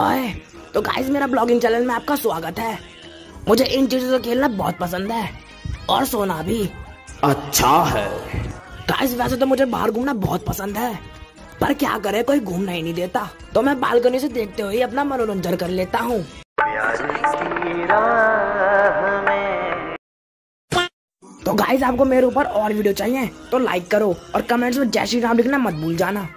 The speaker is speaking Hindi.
ओए तो गाइस मेरा ब्लॉगिंग चैनल में आपका स्वागत है। मुझे इन चीज़ों से खेलना बहुत पसंद है और सोना भी। अच्छा है। गाइस वैसे तो मुझे बाहर घूमना बहुत पसंद है पर क्या करे कोई घूमना ही नहीं देता। तो मैं बालकनी से देखते हुए अपना मनोरंजन कर लेता हूँ। तो गाइस आपको मेरे ऊपर और वीडियो चाहिए तो लाइक करो और कमेंट्स में जय श्री राम लिखना मत भूल जाना।